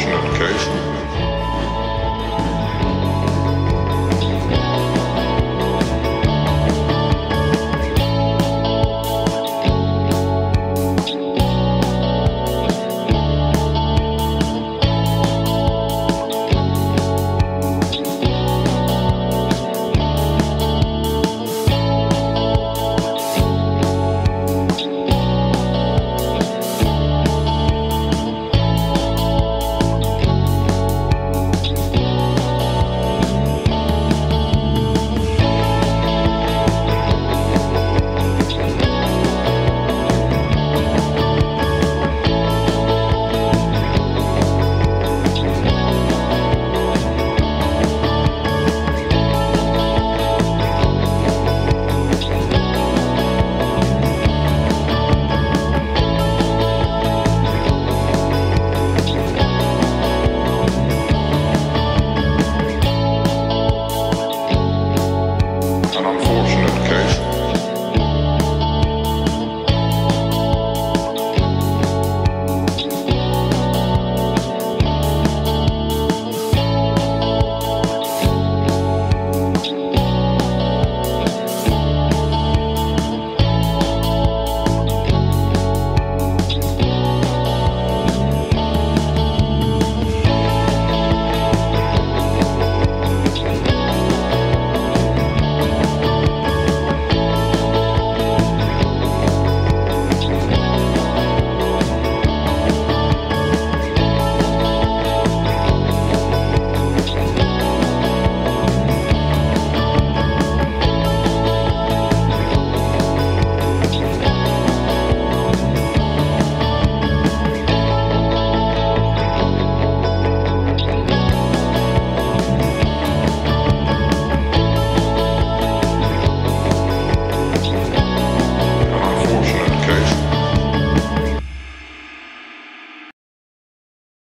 unfortunate occasion.